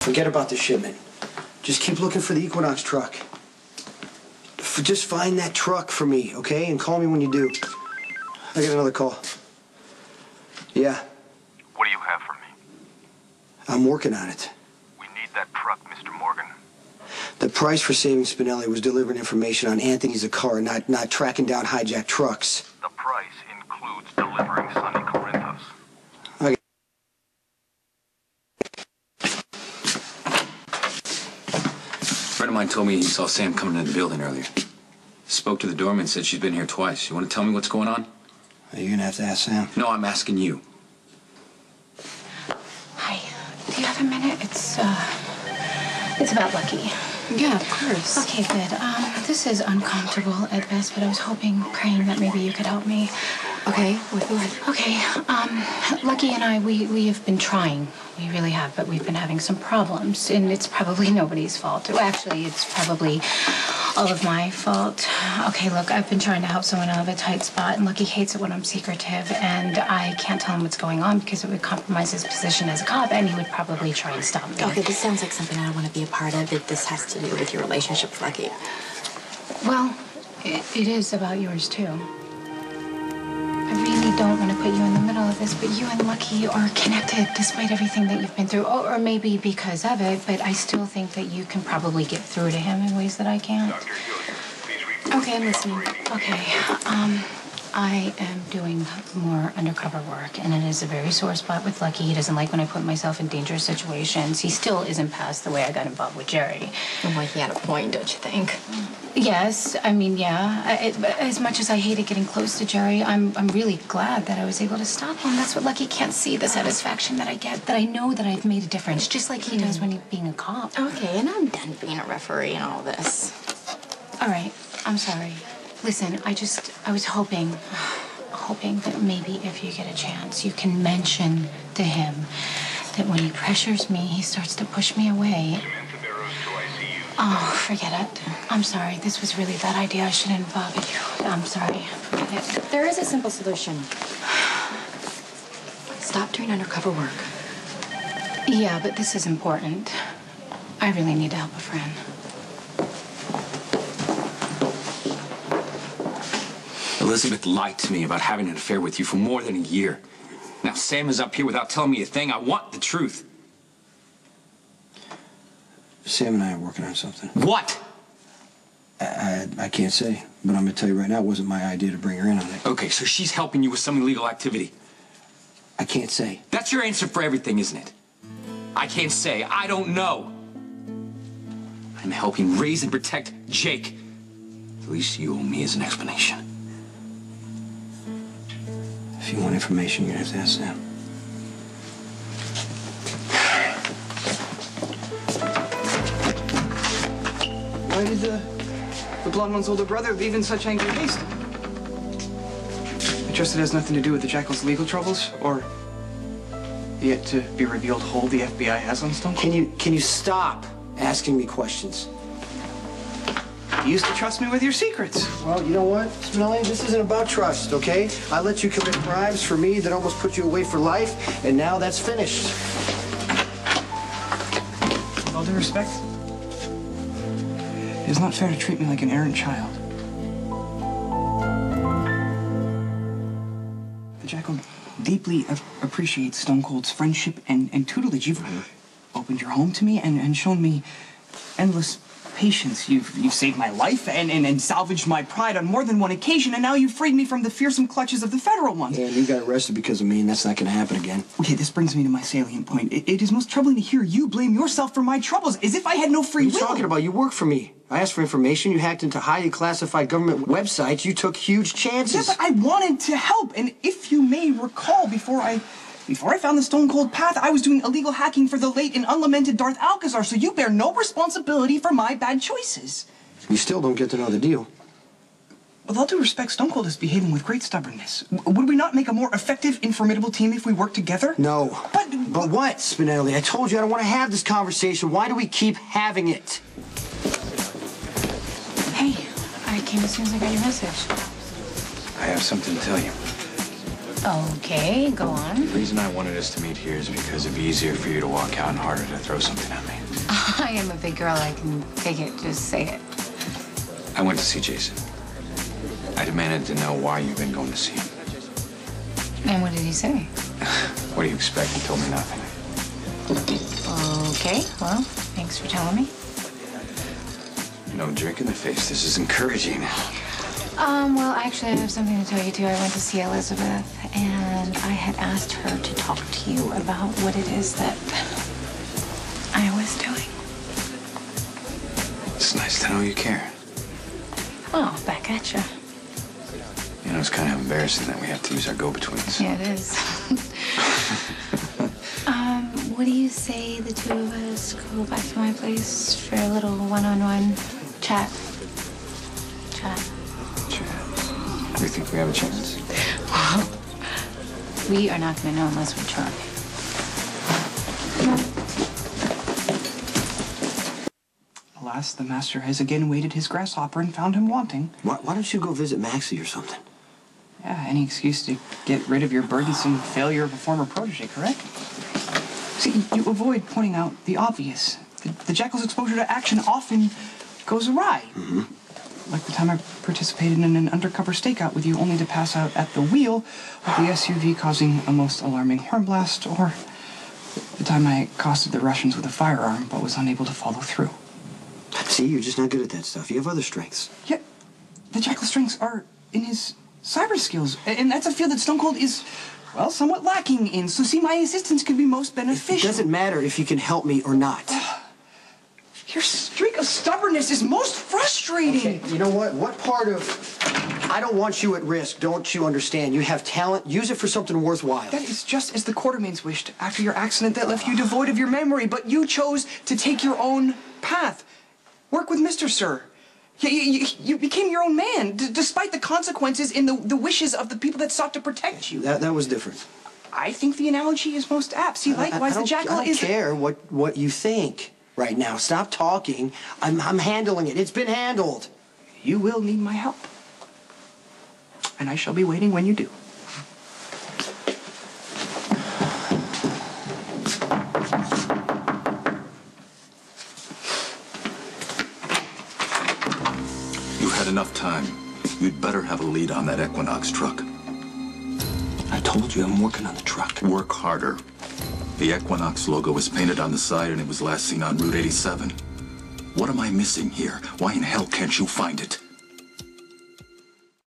Forget about the shipment. Just keep looking for the Equinox truck. F- just find that truck for me, okay? And call me when you do. I got another call. Yeah, What do you have for me? I'm working on it. We need that truck, Mr. Morgan. The price for saving Spinelli was delivering information on Anthony Zacchara, not not tracking down hijacked trucks. The price includes delivering Sonny Corinthos. A friend of mine told me he saw Sam coming into the building earlier. Spoke to the doorman, said she's been here twice. You want to tell me what's going on? You're gonna have to ask Sam. No, I'm asking you. Hi. Do you have a minute? It's uh it's about Lucky. Yeah, of course. Okay, good. Um, this is uncomfortable at best, but I was hoping, praying that maybe you could help me. Okay, with what? Okay, um, Lucky and I, we, we have been trying. We really have, but we've been having some problems, and it's probably nobody's fault. Well, actually, it's probably all of my fault. Okay, look, I've been trying to help someone out of a tight spot, and Lucky hates it when I'm secretive, and I can't tell him what's going on because it would compromise his position as a cop, and he would probably try and stop me. Okay, this sounds like something I don't want to be a part of. If this has to do with your relationship with Lucky. Well, it, it is about yours too. I really don't want to put you in the middle of this, but you and Lucky are connected despite everything that you've been through. Or, or maybe because of it, but I still think that you can probably get through to him in ways that I can't. Okay, I'm listening. Okay, um, I am doing more undercover work, and it is a very sore spot with Lucky. He doesn't like when I put myself in dangerous situations. He still isn't past the way I got involved with Jerry. Well, he had a point, don't you think? Yes, I mean, yeah. I, it, as much as I hated getting close to Jerry, I'm I'm really glad that I was able to stop him. That's what Lucky can't see the satisfaction that I get, that I know that I've made a difference, just like he does hmm. when he's being a cop. Okay, and I'm done being a referee and all this. All right, I'm sorry. Listen, I just I was hoping, hoping that maybe if you get a chance, you can mention to him that when he pressures me, he starts to push me away. Oh, forget it. I'm sorry. This was really a bad idea. I shouldn't have bothered you. I'm sorry. Forget it. There is a simple solution. Stop doing undercover work. Yeah, but this is important. I really need to help a friend. Elizabeth lied to me about having an affair with you for more than a year. Now Sam is up here without telling me a thing. I want the truth. Sam and I are working on something. What? I, I, I can't say, but I'm gonna tell you right now, it wasn't my idea to bring her in on it. Okay, so she's helping you with some illegal activity. I can't say. That's your answer for everything, isn't it? I can't say. I don't know. I'm helping raise and protect Jake. At least you owe me is an explanation. If you want information, you're gonna have to ask them. Why did the, the blonde one's older brother leave in such angry haste? I trust it has nothing to do with the Jackal's legal troubles, or the yet to be revealed hold the FBI has on Stone Can you can you stop asking me questions? You used to trust me with your secrets. Well, you know what, Spinelli? This isn't about trust, okay? I let you commit crimes for me that almost put you away for life, and now that's finished. With all due respect, it is not fair to treat me like an errant child. The Jackal deeply a- appreciates Stone Cold's friendship and, and tutelage. You've mm-hmm. opened your home to me and, and shown me endless patience. You've, you've saved my life and, and, and salvaged my pride on more than one occasion, and now you've freed me from the fearsome clutches of the federal ones. And you got arrested because of me, and that's not gonna happen again. Okay, this brings me to my salient point. It, it is most troubling to hear you blame yourself for my troubles, as if I had no free What are you talking about? You work for me. I asked for information. You hacked into highly classified government websites. You took huge Yeah, chances. but I wanted to help, and if you may recall, before I, before I found the Stone Cold Path, I was doing illegal hacking for the late and unlamented Darth Alcazar. So you bear no responsibility for my bad choices. You still don't get to know the deal. With all due respect, Stone Cold is behaving with great stubbornness. W- would we not make a more effective and formidable team if we worked together? No. But- but what, Spinelli? I told you I don't want to have this conversation. Why do we keep having it? Hey, I came as soon as I got your message. I have something to tell you. Okay, go on. The reason I wanted us to meet here is because it'd be easier for you to walk out and harder to throw something at me. I am a big girl. I can take it. Just say it. I went to see Jason. I demanded to know why you've been going to see him. And what did he say? What do you expect? He told me nothing. Okay, well, thanks for telling me. No drink in the face. This is encouraging. Um, well, actually, I have something to tell you, too. I went to see Elizabeth, and I had asked her to talk to you about what it is that I was doing. It's nice to know you care. Oh, back at you. You know, it's kind of embarrassing that we have to use our go-betweens. Yeah, it is. um, what do you say the two of us go back to my place for a little one-on-one chat? Chat. Do you think we have a chance? Well, We are not going to know unless we try. Alas, the master has again weighted his grasshopper and found him wanting. Why, why don't you go visit Maxie or something? Yeah, any excuse to get rid of your burdensome failure of a former protege, correct? See, you avoid pointing out the obvious. The, the Jackal's exposure to action often goes awry. Mm-hmm. Like the time I participated in an undercover stakeout with you only to pass out at the wheel of the SUV causing a most alarming horn blast, or the time I accosted the Russians with a firearm but was unable to follow through. See, you're just not good at that stuff. You have other strengths. Yet, the Jackal's strengths are in his cyber skills, and that's a field that Stone Cold is, well, somewhat lacking in. So, see, my assistance could be most beneficial. It beneficial. doesn't matter if you can help me or not. Your streak of stubbornness is most frustrating. You know what? What part of I don't want you at risk, don't you understand? You have talent, use it for something worthwhile. That is just as the Quartermaines wished after your accident that left you devoid of your memory, but you chose to take your own path. Work with Mr. Sir. You, you, you became your own man, despite the consequences in the, the wishes of the people that sought to protect you. That, that was different. I think the analogy is most apt. See, I- I- likewise, I the jackal I don't is. care what, what you think right now. Stop talking. I'm, I'm handling it. It's been handled. You will need my help. And I shall be waiting when you do. You've had enough time. You'd better have a lead on that Equinox truck. I told you I'm working on the truck. Work harder. The Equinox logo was painted on the side and it was last seen on Route 87. What am I missing here? Why in hell can't you find it?